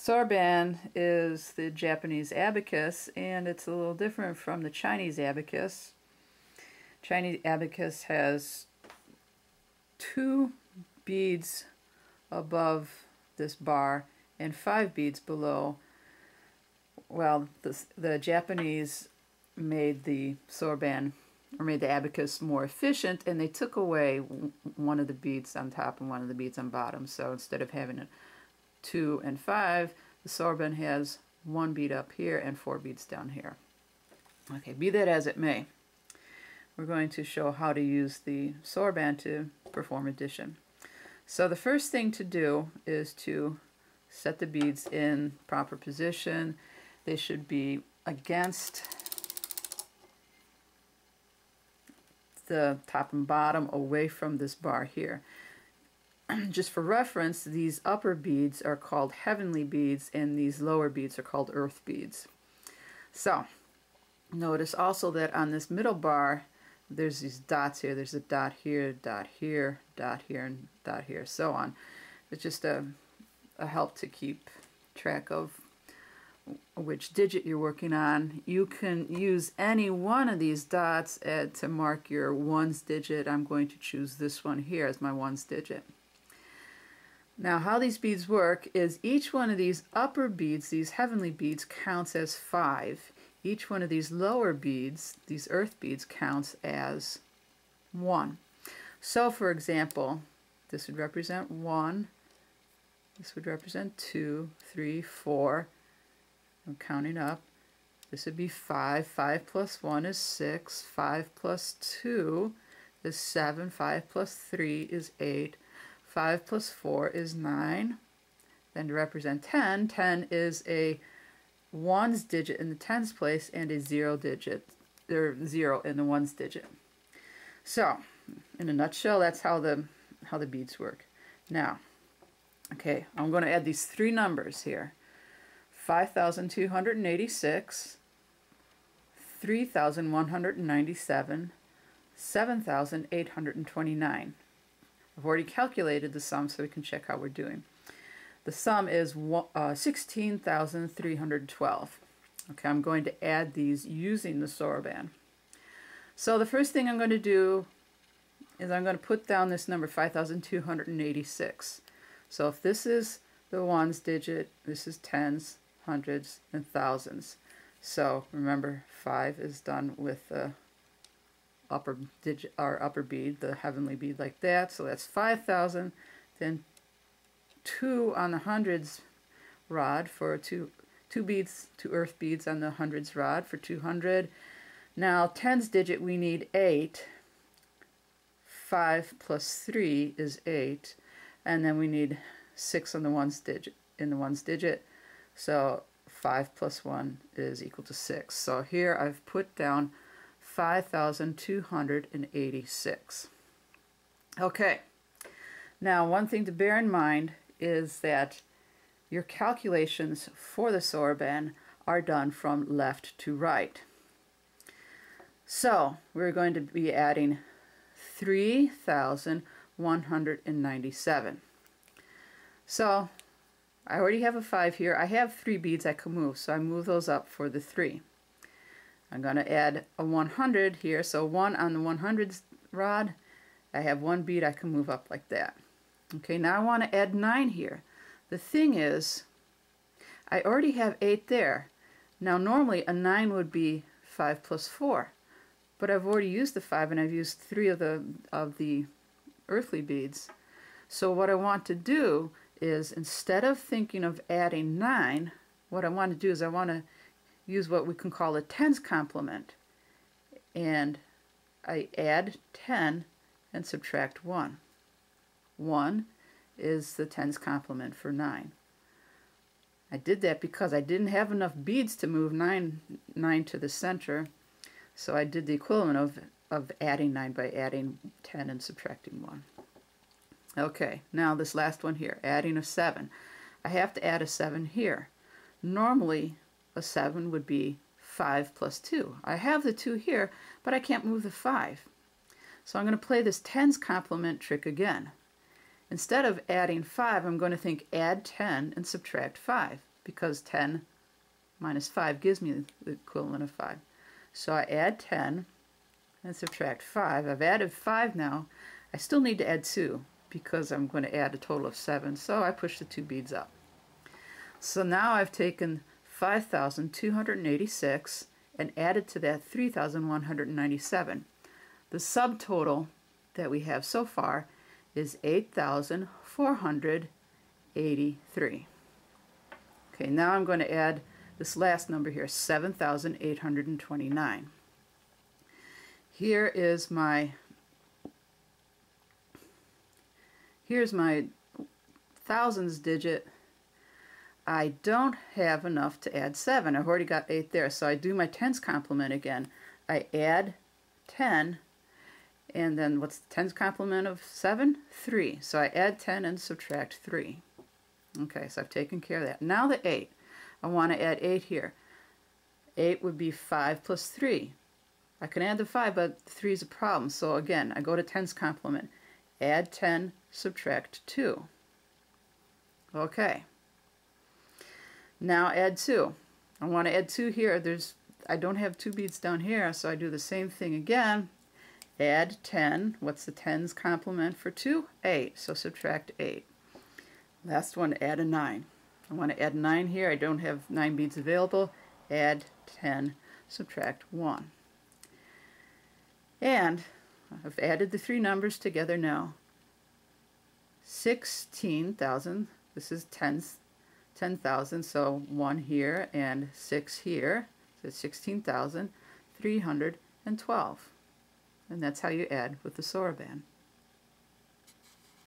Soroban is the Japanese abacus and it's a little different from the Chinese abacus. Chinese abacus has two beads above this bar and five beads below. Well, the, the Japanese made the soroban or made the abacus more efficient and they took away one of the beads on top and one of the beads on bottom. So instead of having a 2 and 5, the soroban has one bead up here and four beads down here. Okay, be that as it may, we're going to show how to use the soroban to perform addition. So the first thing to do is to set the beads in proper position. They should be against the top and bottom away from this bar here. Just for reference, these upper beads are called heavenly beads and these lower beads are called earth beads. So, notice also that on this middle bar, there's these dots here. There's a dot here, dot here, dot here, and dot here, so on. It's just a, a help to keep track of which digit you're working on. You can use any one of these dots to mark your ones digit. I'm going to choose this one here as my ones digit. Now how these beads work is each one of these upper beads, these heavenly beads, counts as five. Each one of these lower beads, these earth beads, counts as one. So for example, this would represent one, this would represent two, three, four, I'm counting up. This would be 5. 5 plus 1 is 6. 5 plus 2 is 7. 5 plus 3 is 8. 5 plus 4 is 9. Then to represent 10, 10 is a ones digit in the tens place and a zero digit, or zero in the ones digit. So, in a nutshell, that's how the how the beads work. Now, okay, I'm going to add these three numbers here. 5,286, 3,197, 7,829. I've already calculated the sum so we can check how we're doing. The sum is uh, 16,312. Okay, I'm going to add these using the soroban. So the first thing I'm going to do is I'm going to put down this number 5,286. So if this is the ones digit, this is tens, hundreds, and thousands. So remember, 5 is done with the upper digit, our upper bead, the heavenly bead like that. So that's 5,000. Then 2 on the hundreds rod for two, two beads, two earth beads on the hundreds rod for 200. Now tens digit we need 8. 5 plus 3 is 8. And then we need 6 on the ones digit in the ones digit. So 5 plus 1 is equal to 6. So here I've put down 5,286. Okay, now one thing to bear in mind is that your calculations for the soroban are done from left to right. So we're going to be adding 3,197. So I already have a 5 here. I have 3 beads I can move, so I move those up for the 3. I'm going to add a 100 here, so 1 on the 100 rod. I have one bead I can move up like that. Okay, now I want to add 9 here. The thing is, I already have 8 there. Now normally a 9 would be 5 plus 4, but I've already used the 5 and I've used 3 of the, of the earthly beads. So what I want to do is instead of thinking of adding 9, what I want to do is I want to use what we can call a tens complement. And I add 10 and subtract 1. 1 is the tens complement for 9. I did that because I didn't have enough beads to move 9, 9 to the center, so I did the equivalent of, of adding 9 by adding 10 and subtracting 1. Okay, now this last one here, adding a 7. I have to add a 7 here. Normally, a 7 would be 5 plus 2. I have the 2 here, but I can't move the 5. So I'm going to play this tens complement trick again. Instead of adding 5, I'm going to think add 10 and subtract 5. because 10 minus 5 gives me the equivalent of 5. So I add 10 and subtract 5. I've added 5 now. I still need to add 2 because I'm going to add a total of 7. So I push the two beads up. So now I've taken 5,286 and added to that 3,197. The subtotal that we have so far is 8,483. Okay, now I'm going to add this last number here, 7,829. Here is my here's my thousands digit. I don't have enough to add 7. I've already got 8 there, so I do my tens complement again. I add 10, and then what's the tens complement of 7? 3. So I add 10 and subtract 3. Okay, so I've taken care of that. Now the 8. I want to add 8 here. 8 would be 5 plus 3. I can add the 5, but 3 is a problem. So again, I go to tens complement. Add 10, subtract 2. Okay. Now add 2. I want to add 2 here. There's I don't have two beads down here, so I do the same thing again. Add 10. What's the tens complement for 2? 8. So subtract 8. Last one, add a 9. I want to add 9 here. I don't have 9 beads available. Add 10, subtract 1. And I've added the three numbers together now. 16,000, this is 10, 10,000, so 1 here and 6 here. So 16,312. And that's how you add with the Soroban.